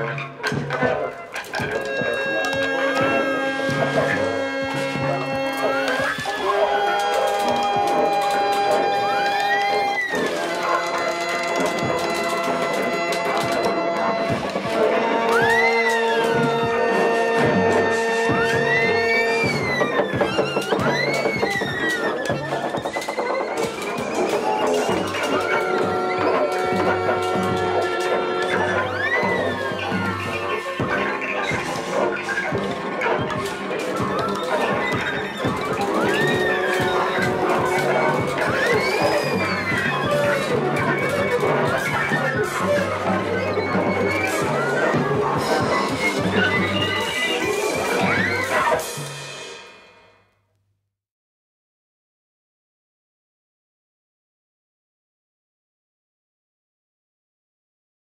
Bye.